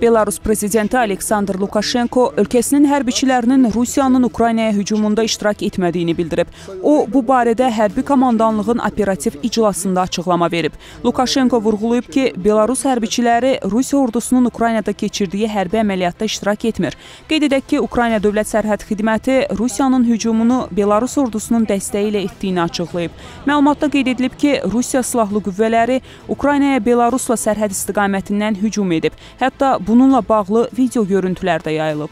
Belarus prezidenti Aleksandr Lukashenko ölkəsinin hərbiçilərinin Rusiyanın Ukraynaya hücumunda iştirak etmədiyini bildirib. O, bu barədə hərbi komandanlığın operativ iclasında açıqlama verib. Lukashenko vurğulayıb ki, Belarus hərbiçiləri Rusiya ordusunun Ukraynada keçirdiyi hərbi əməliyyatda iştirak etmir. Qeyd edək ki, Ukrayna Dövlət Sərhəd Xidməti Rusiyanın hücumunu Belarus ordusunun dəstəyi ilə etdiyini açıqlayıb. Məlumatda qeyd edilib ki, Rusiya silahlı qüvvələri Ukraynaya Belarusla sərhəd istiqamətindən hücum edib. Hətta bununla bağlı video görüntülər də yayılıb.